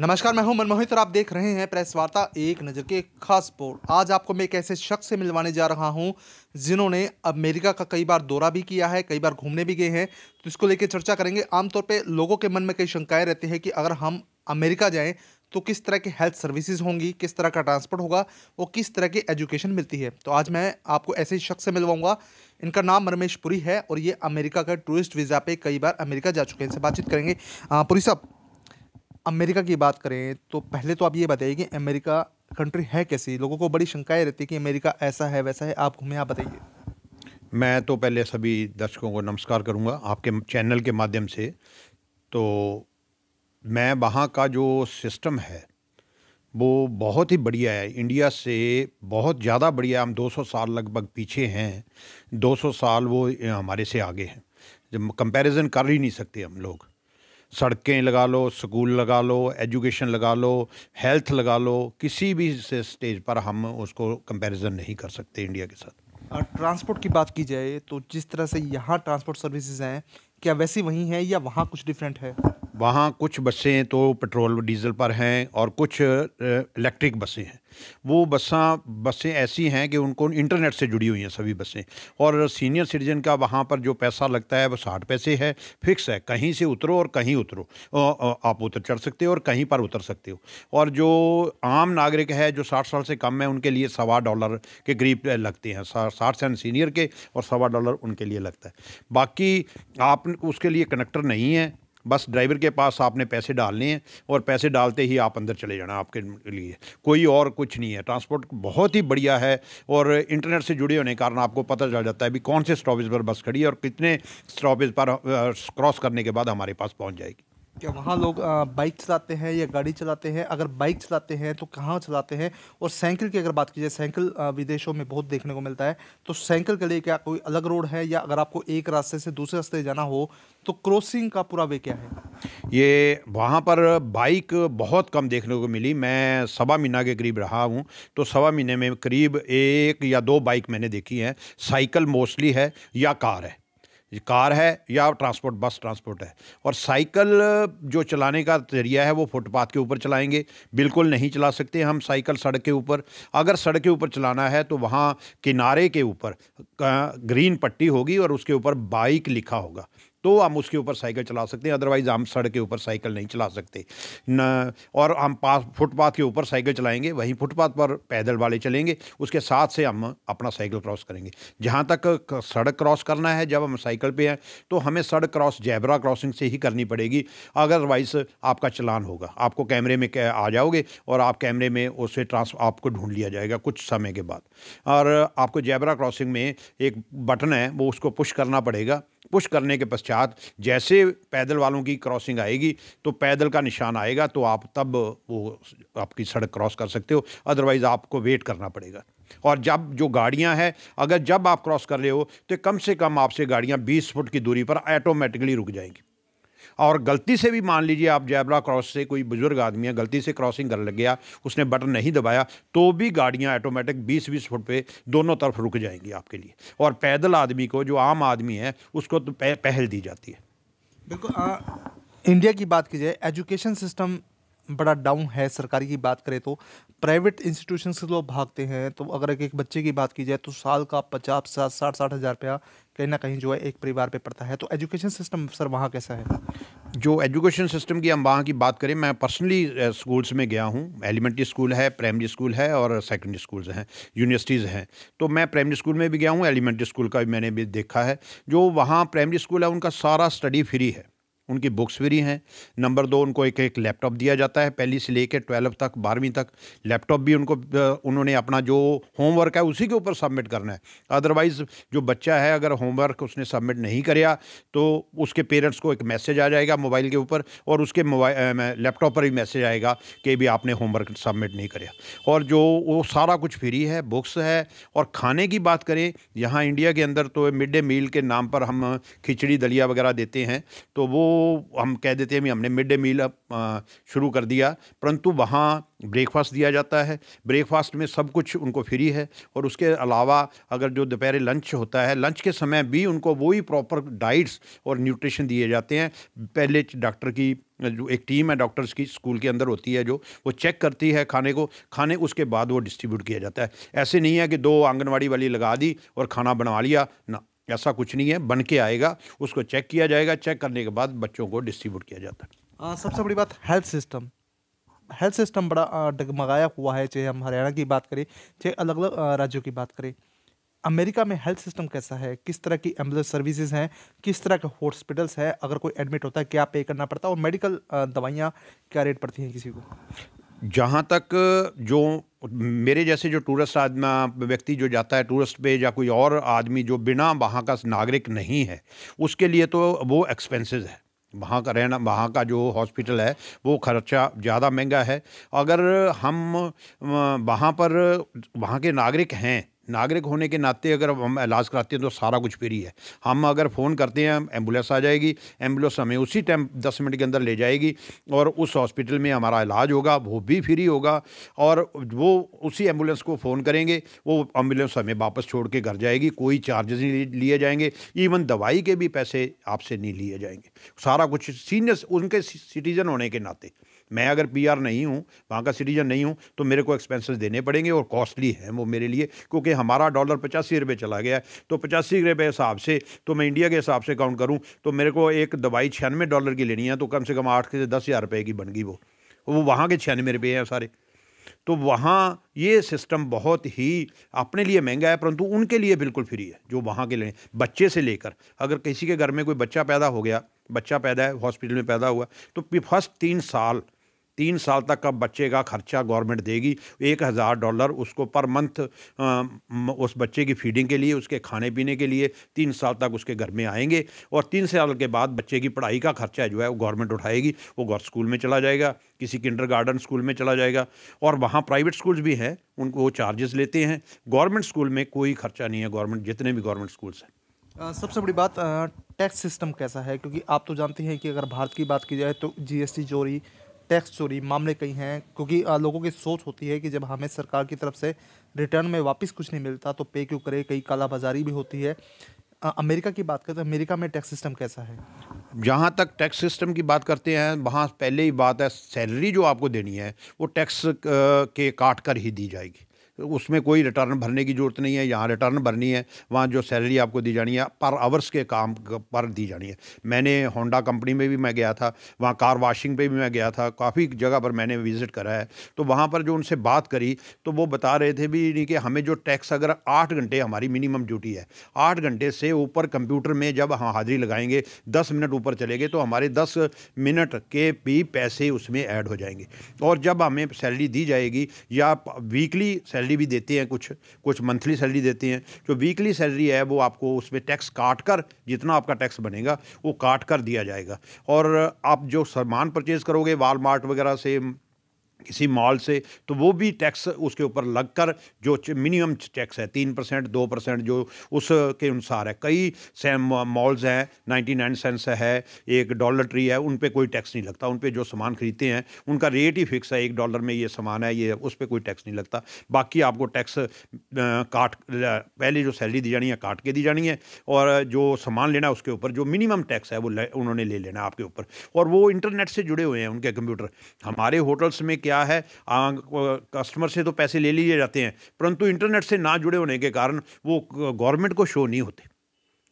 नमस्कार, मैं हूँ मनमोहित और आप देख रहे हैं प्रेस वार्ता एक नज़र के खास पोर्ट आज आपको मैं एक ऐसे शख्स से मिलवाने जा रहा हूँ, जिन्होंने अमेरिका का कई बार दौरा भी किया है, कई बार घूमने भी गए हैं तो इसको लेकर चर्चा करेंगे। आमतौर पे लोगों के मन में कई शंकाएँ रहती है कि अगर हम अमेरिका जाएँ तो किस तरह की हेल्थ सर्विसेज़ होंगी, किस तरह का ट्रांसपोर्ट होगा, और किस तरह की एजुकेशन मिलती है। तो आज मैं आपको ऐसे शख्स से मिलवाऊँगा, इनका नाम रमेश पुरी है, और ये अमेरिका का टूरिस्ट वीज़ा पे कई बार अमेरिका जा चुके हैं। इनसे बातचीत करेंगे। पुरी साहब अमेरिका की बात करें तो पहले तो आप ये बताइए कि अमेरिका कंट्री है कैसी? लोगों को बड़ी शंकाएँ रहती है कि अमेरिका ऐसा है, वैसा है, आप घूमे, आप बताइए। मैं तो पहले सभी दर्शकों को नमस्कार करूँगा आपके चैनल के माध्यम से। तो मैं वहाँ का जो सिस्टम है, वो बहुत ही बढ़िया है। इंडिया से बहुत ज़्यादा बढ़िया, हम 200 साल लगभग पीछे हैं। 200 साल वो हमारे से आगे हैं। जब कंपैरिजन कर ही नहीं सकते हम लोग। सड़कें लगा लो, स्कूल लगा लो, एजुकेशन लगा लो, हेल्थ लगा लो, किसी भी स्टेज पर हम उसको कंपैरिजन नहीं कर सकते इंडिया के साथ। ट्रांसपोर्ट की बात की जाए तो जिस तरह से यहाँ ट्रांसपोर्ट सर्विसेज़ हैं, क्या वैसी वहीं हैं या वहाँ कुछ डिफरेंट है? वहाँ कुछ बसें तो पेट्रोल, डीजल पर हैं और कुछ इलेक्ट्रिक बसें हैं। वो बसा, बसें ऐसी हैं कि उनको इंटरनेट से जुड़ी हुई हैं सभी बसें और सीनियर सिटीजन का वहाँ पर जो पैसा लगता है वो साठ पैसे है, फिक्स है। कहीं से उतरो और कहीं उतरो। आप उतर चढ़ सकते हो और कहीं पर उतर सकते हो। और जो आम नागरिक है, जो साठ साल से कम है, उनके लिए सवा डॉलर के करीब लगते हैं। साठ से सीनियर के और सवा डॉलर उनके लिए लगता है। बाकी आप उसके लिए कनेक्टर नहीं है। बस ड्राइवर के पास आपने पैसे डालने हैं और पैसे डालते ही आप अंदर चले जाना आपके लिए। कोई और कुछ नहीं है। ट्रांसपोर्ट बहुत ही बढ़िया है और इंटरनेट से जुड़े होने के कारण आपको पता चल जाता है भी कौन से स्टॉपेज पर बस खड़ी है और कितने स्टॉपेज पर क्रॉस करने के बाद हमारे पास पहुँच जाएगी। क्या वहाँ लोग बाइक चलाते हैं या गाड़ी चलाते हैं? अगर बाइक चलाते हैं तो कहाँ चलाते हैं? और साइकिल की अगर बात की जाए साइकिल विदेशों में बहुत देखने को मिलता है तो साइकिल के लिए क्या कोई अलग रोड है? या अगर आपको एक रास्ते से दूसरे रास्ते जाना हो तो क्रॉसिंग का पूरा वे क्या है? ये वहाँ पर बाइक बहुत कम देखने को मिली। मैं सवा महीना के करीब रहा हूँ तो सवा महीने में करीब एक या दो बाइक मैंने देखी हैं। साइकिल मोस्टली है या कार है। कार है या ट्रांसपोर्ट, बस ट्रांसपोर्ट है। और साइकिल, जो चलाने का ज़रिया है, वो फुटपाथ के ऊपर चलाएँगे। बिल्कुल नहीं चला सकते हम साइकिल सड़क के ऊपर। अगर सड़क के ऊपर चलाना है तो वहाँ किनारे के ऊपर ग्रीन पट्टी होगी और उसके ऊपर बाइक लिखा होगा। तो हम उसके ऊपर साइकिल चला सकते हैं अदरवाइज़ हम सड़क के ऊपर साइकिल नहीं चला सकते। न, और हम पास, फुटपाथ के ऊपर साइकिल चलाएँगे, वहीं फुटपाथ पर पैदल वाले चलेंगे, उसके साथ से हम अपना साइकिल क्रॉस करेंगे। जहाँ तक सड़क क्रॉस करना है, जब हम साइकिल पे हैं तो हमें सड़क क्रॉस, जैबरा क्रॉसिंग से ही करनी पड़ेगी अदरवाइज़ आपका चलान होगा। आपको कैमरे में आ जाओगे, और आप कैमरे में उससे ट्रांस, आपको ढूंढ लिया जाएगा कुछ समय के बाद। और आपको जैबरा क्रॉसिंग में एक बटन है, वो उसको पुश करना पड़ेगा। पुश करने के पश्चात जैसे पैदल वालों की क्रॉसिंग आएगी तो पैदल का निशान आएगा तो आप तब वो आपकी सड़क क्रॉस कर सकते हो, अदरवाइज़ आपको वेट करना पड़ेगा। और जब जो गाड़ियाँ हैं, अगर जब आप क्रॉस कर रहे हो तो कम से कम आपसे गाड़ियाँ 20 फुट की दूरी पर ऑटोमेटिकली रुक जाएँगी। और गलती से भी मान लीजिए आप जैबरा क्रॉस से कोई बुज़ुर्ग आदमी है, गलती से क्रॉसिंग कर लग गया, उसने बटन नहीं दबाया तो भी गाड़ियाँ ऑटोमेटिक बीस बीस फुट पे दोनों तरफ़ रुक जाएँगी आपके लिए। और पैदल आदमी को, जो आम आदमी है, उसको तो पहल दी जाती है। बिल्कुल इंडिया की बात की जाए एजुकेशन सिस्टम बड़ा डाउन है, सरकारी की बात करें तो। प्राइवेट इंस्टीट्यूशन से लोग भागते हैं तो अगर एक एक बच्चे की बात की जाए तो साल का पचास साठ साठ साठ हज़ार रुपया कहीं ना कहीं जो है एक परिवार पे पड़ता है। तो एजुकेशन सिस्टम सर वहाँ कैसा है? जो एजुकेशन सिस्टम की हम वहाँ की बात करें, मैं पर्सनली स्कूल्स में गया हूँ। एलिमेंट्री स्कूल है, प्राइमरी स्कूल है और सेकेंडरी स्कूल्स हैं, यूनिवर्सिटीज़ हैं। तो मैं प्राइमरी स्कूल में भी गया हूँ, एलिमेंट्री स्कूल का भी मैंने भी देखा है। जो वहाँ प्राइमरी स्कूल है, उनका सारा स्टडी फ्री है। उनकी बुक्स फ्री हैं। नंबर दो, उनको एक एक लैपटॉप दिया जाता है। पहली से लेकर ट्वेल्व तक, बारहवीं तक लैपटॉप भी उनको उन्होंने अपना जो होमवर्क है उसी के ऊपर सबमिट करना है। अदरवाइज़ जो बच्चा है, अगर होमवर्क उसने सबमिट नहीं कराया तो उसके पेरेंट्स को एक मैसेज आ जाएगा मोबाइल के ऊपर और उसके मोबाइल लैपटॉप पर भी मैसेज आएगा कि भी आपने होमवर्क सबमिट नहीं कराया। और जो, वो सारा कुछ फ्री है, बुक्स है और खाने की बात करें, यहाँ इंडिया के अंदर तो मिड डे मील के नाम पर हम खिचड़ी, दलिया वगैरह देते हैं तो वो हम कह देते हैं कि हमने मिड डे मील शुरू कर दिया। परंतु वहाँ ब्रेकफास्ट दिया जाता है। ब्रेकफास्ट में सब कुछ उनको फ्री है और उसके अलावा अगर जो दोपहर लंच होता है, लंच के समय भी उनको वही प्रॉपर डाइट्स और न्यूट्रिशन दिए जाते हैं। पहले डॉक्टर की, जो एक टीम है डॉक्टर्स की, स्कूल के अंदर होती है जो, वो चेक करती है खाने को। खाने उसके बाद वो डिस्ट्रीब्यूट किया जाता है। ऐसे नहीं है कि दो आंगनवाड़ी वाली लगा दी और खाना बनवा लिया, ना। ऐसा कुछ नहीं है बन के आएगा उसको चेक किया जाएगा चेक करने के बाद बच्चों को डिस्ट्रीब्यूट किया जाता है। आ, सबसे बड़ी बात हेल्थ सिस्टम हेल्थ सिस्टम बड़ा डगमगाया हुआ है चाहे हम हरियाणा की बात करें चाहे अलग अलग राज्यों की बात करें। अमेरिका में हेल्थ सिस्टम कैसा है? किस तरह की एंबुलेंस सर्विसेज़ हैं? किस तरह के हॉस्पिटल्स हैं? अगर कोई एडमिट होता है क्या पे करना पड़ता है? और मेडिकल दवाइयाँ क्या रेट पड़ती हैं किसी को? जहाँ तक जो मेरे जैसे जो टूरिस्ट आदमी, व्यक्ति जो जाता है टूरिस्ट पे या कोई और आदमी जो बिना वहाँ का नागरिक नहीं है, उसके लिए तो वो एक्सपेंसेस है। वहाँ का रहना, वहाँ का जो हॉस्पिटल है, वो खर्चा ज़्यादा महँगा है। अगर हम, वहाँ पर, वहाँ के नागरिक हैं नागरिक होने के नाते अगर हम इलाज कराते हैं तो सारा कुछ फ्री है। हम अगर फ़ोन करते हैं एंबुलेंस आ जाएगी, एंबुलेंस हमें उसी टाइम दस मिनट के अंदर ले जाएगी और उस हॉस्पिटल में हमारा इलाज होगा, वो भी फ्री होगा और वो उसी एंबुलेंस को फ़ोन करेंगे, वो एंबुलेंस हमें वापस छोड़ के घर जाएगी, कोई चार्जेस नहीं लिए जाएँगे, इवन दवाई के भी पैसे आपसे नहीं लिए जाएँगे। सारा कुछ सीनियर उनके सिटीज़न होने के नाते। मैं अगर पीआर नहीं हूँ, वहाँ का सिटीजन नहीं हूँ तो मेरे को एक्सपेंसेस देने पड़ेंगे और कॉस्टली है वो मेरे लिए, क्योंकि हमारा डॉलर पचासी रुपये चला गया है। तो पचासी रुपये हिसाब से तो मैं इंडिया के हिसाब से काउंट करूँ तो मेरे को एक दवाई छियानवे डॉलर की लेनी है तो कम से कम आठ से दस हज़ार रुपये की बन गई वो। वो वहाँ के छियानवे रुपये हैं सारे। तो वहाँ ये सिस्टम बहुत ही अपने लिए महँगा है, परंतु उनके लिए बिल्कुल फ्री है, जो वहाँ के लिए बच्चे से लेकर। अगर किसी के घर में कोई बच्चा पैदा हो गया, बच्चा पैदा है हॉस्पिटल में पैदा हुआ तो फ़र्स्ट तीन साल तीन साल तक का बच्चे का खर्चा गवर्नमेंट देगी। एक हज़ार डॉलर उसको पर मंथ उस बच्चे की फीडिंग के लिए, उसके खाने पीने के लिए तीन साल तक उसके घर में आएँगे और तीन साल के बाद बच्चे की पढ़ाई का खर्चा जो है वो गवर्नमेंट उठाएगी। वो गौर स्कूल में चला जाएगा, किसी किंडर गार्डन स्कूल में चला जाएगा और वहाँ प्राइवेट स्कूल्स भी हैं, उनको वो चार्जेस लेते हैं। गवर्नमेंट स्कूल में कोई खर्चा नहीं है गवर्नमेंट, जितने भी गवर्नमेंट स्कूल्स हैं। सबसे बड़ी बात टैक्स सिस्टम कैसा है? क्योंकि आप तो जानते हैं कि अगर भारत की बात की जाए तो जीएसटी चोरी टैक्स चोरी, मामले कई हैं, क्योंकि लोगों की सोच होती है कि जब हमें सरकार की तरफ़ से रिटर्न में वापस कुछ नहीं मिलता तो पे क्यों करे? कई कालाबाजारी भी होती है। अमेरिका की बात करते हैं अमेरिका में टैक्स सिस्टम कैसा है? जहाँ तक टैक्स सिस्टम की बात करते हैं, वहाँ पहले ही बात है सैलरी जो आपको देनी है, वो टैक्स के काट कर ही दी जाएगी। उसमें कोई रिटर्न भरने की ज़रूरत नहीं है, यहाँ रिटर्न भरनी है, वहाँ जो सैलरी आपको दी जानी है, पर आवर्स के काम पर दी जानी है। मैंने होंडा कंपनी में भी मैं गया था, वहाँ कार वाशिंग पे भी मैं गया था, काफ़ी जगह पर मैंने विज़िट करा है। तो वहाँ पर जो उनसे बात करी तो वो बता रहे थे भी नहीं कि हमें जो टैक्स अगर आठ घंटे हमारी मिनिमम ड्यूटी है, आठ घंटे से ऊपर कंप्यूटर में जब हम हाजिरी लगाएँगे, दस मिनट ऊपर चलेंगे तो हमारे दस मिनट के भी पैसे उसमें ऐड हो जाएँगे। और जब हमें सैलरी दी जाएगी, या वीकली सैलरी सैलरी भी देते हैं, कुछ कुछ मंथली सैलरी देते हैं। जो वीकली सैलरी है, वो आपको उसमें टैक्स काट कर जितना आपका टैक्स बनेगा, वो काट कर दिया जाएगा। और आप जो सामान परचेज़ करोगे वालमार्ट वगैरह से किसी मॉल से तो वो भी टैक्स उसके ऊपर लगकर, जो मिनिमम टैक्स है, तीन परसेंट, दो परसेंट, जो उसके अनुसार है। कई मॉल्स हैं नाइन्टी नाइन सेंस है, एक डॉलर ट्री है, उन पर कोई टैक्स नहीं लगता। उन पर जो सामान खरीदते हैं, उनका रेट ही फिक्स है, एक डॉलर में ये सामान है, ये उस पर कोई टैक्स नहीं लगता। बाकी आपको टैक्स काट पहले जो सैलरी दी जानी है, काट के दी जानी है, और जो सामान लेना है, उसके ऊपर जो मिनिमम टैक्स है, वो उन्होंने ले लेना आपके ऊपर। और वो इंटरनेट से जुड़े हुए हैं, उनके कंप्यूटर। हमारे होटल्स में क्या है? कस्टमर से तो पैसे ले लिए जाते हैं, परंतु इंटरनेट से ना जुड़े होने के कारण वो गवर्नमेंट को शो नहीं होते।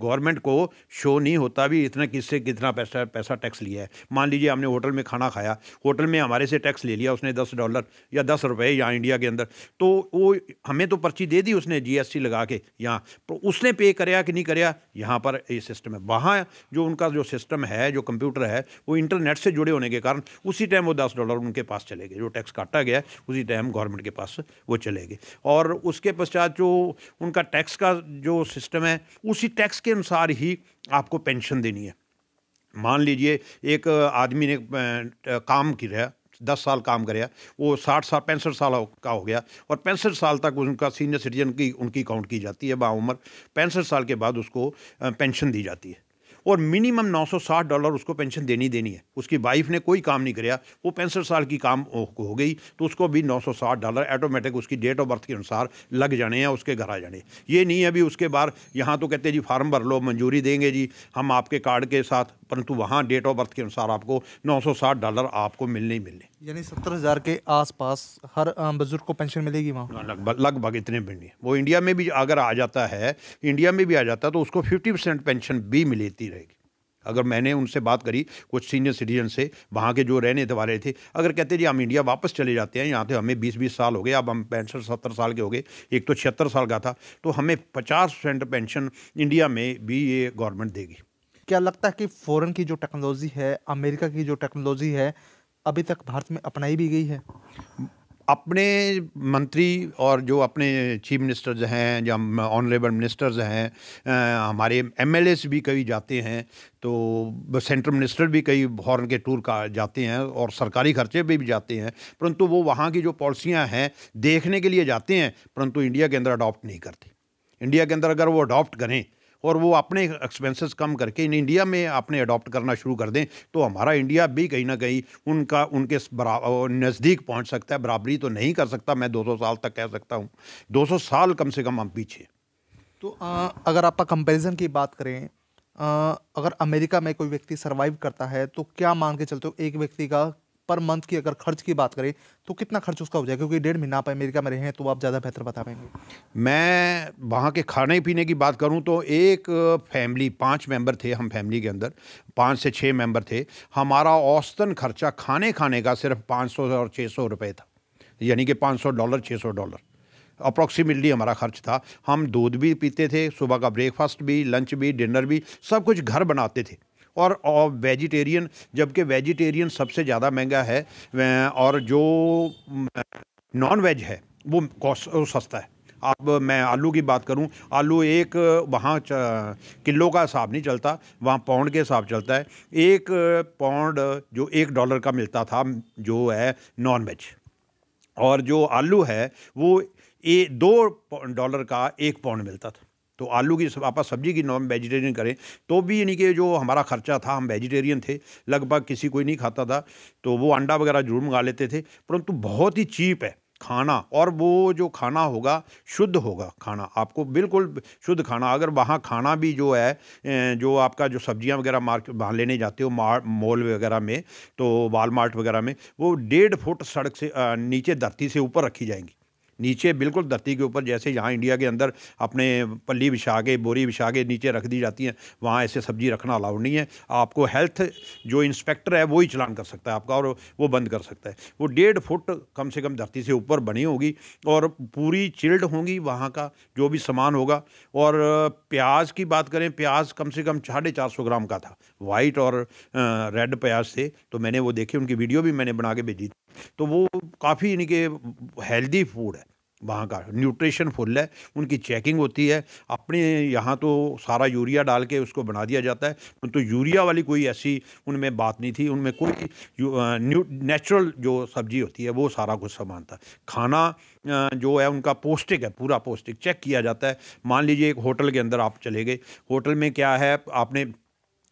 गवर्नमेंट को शो नहीं होता भी इतना किससे कितना पैसा पैसा टैक्स लिया है। मान लीजिए हमने होटल में खाना खाया, होटल में हमारे से टैक्स ले लिया उसने दस डॉलर या दस रुपये यहाँ इंडिया के अंदर तो वो हमें तो पर्ची दे दी उसने जीएसटी लगा के यहाँ तो उसने पे कराया कि नहीं कराया यहाँ पर ये सिस्टम है। वहाँ जो उनका जो सिस्टम है, जो कंप्यूटर है, वो इंटरनेट से जुड़े होने के कारण उसी टाइम वो दस डॉलर उनके पास चले गए। जो टैक्स काटा गया, उसी टाइम गवर्नमेंट के पास वो चले गए। और उसके पश्चात जो उनका टैक्स का जो सिस्टम है, उसी टैक्स के अनुसार ही आपको पेंशन देनी है। मान लीजिए एक आदमी ने काम किया दस साल काम कराया वो साठ साल, पैंसठ साल का हो गया और पैंसठ साल तक उनका सीनियर सिटीजन की, उनकी काउंट की जाती है बाउमर पैंसठ साल के बाद उसको पेंशन दी जाती है। और मिनिमम 960 डॉलर उसको पेंशन देनी देनी है। उसकी वाइफ ने कोई काम नहीं कराया। वो पैंसठ साल की काम हो गई तो उसको भी 960 डॉलर ऐटोमेटिक उसकी डेट ऑफ़ बर्थ के अनुसार लग जाने हैं उसके घर आ जाने। ये नहीं है अभी उसके बाद यहाँ तो कहते हैं जी, फार्म भर लो, मंजूरी देंगे जी, हम आपके कार्ड के साथ, परंतु वहाँ डेट ऑफ़ बर्थ के अनुसार आपको नौ सौ साठ डॉलर आपको मिलने ही मिलने यानी सत्तर हज़ार के आसपास हर बुज़ुर्ग को पेंशन मिलेगी वहाँ? हाँ, लगभग लगभग इतने मिलनी वो इंडिया में भी अगर आ जाता है इंडिया में भी आ जाता है तो उसको फिफ्टी परसेंट पेंशन भी मिलती रहेगी। अगर मैंने उनसे बात करी कुछ सीनियर सिटीजन से वहाँ के जो रहने वाले थे अगर कहते जी हम इंडिया वापस चले जाते हैं यहाँ से हमें बीस बीस साल हो गए अब हम पैंसठ सत्तर साल के हो गए एक तो छिहत्तर साल का था तो हमें पचास परसेंट पेंशन इंडिया में भी ये गवर्नमेंट देगी। क्या लगता है कि फ़ौरन की जो टेक्नोलॉजी है अमेरिका की जो टेक्नोलॉजी है अभी तक भारत में अपनाई भी गई है। अपने मंत्री और जो अपने चीफ मिनिस्टर्स हैं या ऑनरेबल मिनिस्टर्स हैं हमारे एमएलएस भी कई जाते हैं तो सेंट्रल मिनिस्टर भी कई फॉरन के टूर का जाते हैं और सरकारी खर्चे पे भी जाते हैं, परंतु वो वहाँ की जो पॉलिसियाँ हैं, देखने के लिए जाते हैं, परंतु इंडिया के अंदर अडॉप्ट नहीं करते। इंडिया के अंदर अगर वो अडॉप्ट करें और वो अपने एक्सपेंसेस कम करके इन इंडिया में अपने अडॉप्ट करना शुरू कर दें तो हमारा इंडिया भी कहीं ना कहीं उनका उनके नज़दीक पहुँच सकता है। बराबरी तो नहीं कर सकता मैं 200 साल तक कह सकता हूँ। 200 साल कम से कम हम पीछे तो आ, अगर आप कंपैरिजन की बात करें आ, अगर अमेरिका में कोई व्यक्ति सर्वाइव करता है तो क्या मान के चलते हो एक व्यक्ति का पर मंथ की अगर खर्च की बात करें तो कितना खर्च उसका हो जाएगा? क्योंकि डेढ़ महीना आप अमेरिका में रहे हैं तो आप ज़्यादा बेहतर बता पाएँगे। मैं वहाँ के खाने पीने की बात करूँ तो एक फैमिली, पाँच मेंबर थे हम फैमिली के अंदर, पाँच से छः मेंबर थे। हमारा औसतन खर्चा खाने खाने का सिर्फ़ पाँच सौ और छः सौ रुपये था। यानी कि पाँच सौ डॉलर छः सौ डॉलर। अप्रॉक्सीमेटली हमारा खर्च था। हम दूध भी पीते थे, सुबह का ब्रेकफास्ट भी, लंच भी, डिनर भी, सब कुछ घर बनाते थे। और, वेजिटेरियन जबकि वेजिटेरियन सबसे ज़्यादा महँगा है और जो नॉन वेज है वो कॉस्ट सस्ता है। अब मैं आलू की बात करूँ आलू एक वहाँ किलो का हिसाब नहीं चलता वहाँ पाउंड के हिसाब चलता है। एक पाउंड जो एक डॉलर का मिलता था जो है नॉन वेज और जो आलू है वो ए दो डॉलर का एक पाउंड मिलता था। तो आलू की आप सब्ज़ी की नॉन वेजिटेरियन करें तो भी यानी कि जो हमारा खर्चा था, हम वेजिटेरियन थे, लगभग किसी कोई नहीं खाता था तो वो अंडा वगैरह ज़रूर मंगा लेते थे, परंतु बहुत ही चीप है खाना, और वो जो खाना होगा, शुद्ध होगा खाना, आपको बिल्कुल शुद्ध खाना, अगर वहाँ खाना भी जो है जो आपका जो सब्ज़ियाँ वगैरह मार्केट वहाँ लेने जाते हो, मार, मॉल वगैरह में तो वालमार्ट वगैरह में, वो डेढ़ फुट सड़क से नीचे धरती से ऊपर रखी जाएँगी। नीचे बिल्कुल धरती के ऊपर, जैसे यहाँ इंडिया के अंदर अपने पल्ली बिछा के, बोरी बिछा के नीचे रख दी जाती हैं, वहाँ ऐसे सब्ज़ी रखना अलाउड नहीं है। आपको हेल्थ जो इंस्पेक्टर है, वो ही चलान कर सकता है आपका और वो बंद कर सकता है। वो डेढ़ फुट कम से कम धरती से ऊपर बनी होगी और पूरी चिल्ड होंगी वहाँ का, जो भी सामान होगा। और प्याज की बात करें, प्याज कम से कम साढ़े चार सौ ग्राम का था। वाइट और रेड प्याज थे तो मैंने वो देखे, उनकी वीडियो भी मैंने बना के भेजी तो वो काफ़ी यानी कि हेल्दी फ़ूड है, वहाँ का। न्यूट्रिशन फुल है, उनकी चेकिंग होती है। अपने यहाँ तो सारा यूरिया डाल के उसको बना दिया जाता है। तो यूरिया वाली कोई ऐसी उनमें बात नहीं थी। उनमें कोई न्यू नेचुरल जो सब्ज़ी होती है, वो सारा कुछ सामान था। खाना जो है उनका पौष्टिक है, पूरा पौष्टिक। चेक किया जाता है। मान लीजिए एक होटल के अंदर आप चले गए। होटल में क्या है, आपने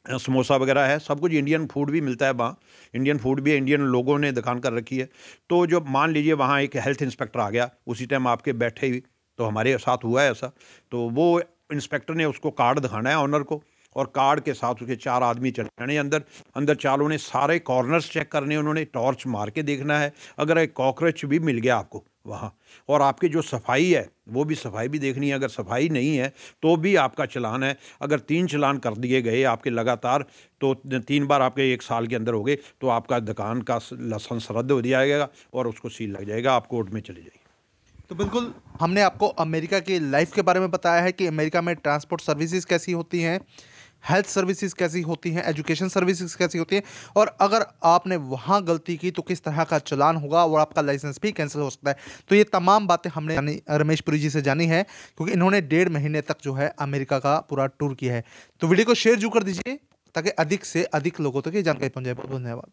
समोसा वगैरह है, सब कुछ इंडियन फ़ूड भी मिलता है वहाँ। इंडियन फ़ूड भी इंडियन लोगों ने दुकान कर रखी है। तो जो मान लीजिए वहाँ एक हेल्थ इंस्पेक्टर आ गया, उसी टाइम आपके बैठे ही तो हमारे साथ हुआ है ऐसा। तो वो इंस्पेक्टर ने उसको कार्ड दिखाना है ऑनर को, और कार्ड के साथ उसके चार आदमी चले जाने अंदर। अंदर चारों ने सारे कॉर्नर्स चेक करने उन्होंने टॉर्च मार के देखना है। अगर एक कॉकरोच भी मिल गया आपको वहाँ। और आपकी जो सफ़ाई है, वो भी सफ़ाई भी देखनी है, अगर सफ़ाई नहीं है तो भी आपका चलान है। अगर तीन चलान कर दिए गए आपके लगातार तो तीन बार आपके एक साल के अंदर हो गए तो आपका दुकान का लाइसेंस रद्द हो दिया जाएगा और उसको सील लग जाएगा, आप कोर्ट में चले जाएगी तो बिल्कुल, हमने आपको अमेरिका की लाइफ के बारे में बताया है कि अमेरिका में ट्रांसपोर्ट सर्विसेज़ कैसी होती हैं। हेल्थ सर्विसेज़ कैसी होती हैं एजुकेशन सर्विसेज़ कैसी होती हैं, और अगर आपने वहाँ गलती की तो किस तरह का चलान होगा और आपका लाइसेंस भी कैंसिल हो सकता है। तो ये तमाम बातें हमने रमेश पुरी जी से जानी है, क्योंकि इन्होंने डेढ़ महीने तक जो है अमेरिका का पूरा टूर किया है। तो वीडियो को शेयर जू कर दीजिए, ताकि अधिक से अधिक लोगों तक तो ये जानकारी पहुँच जाए बहुत धन्यवाद।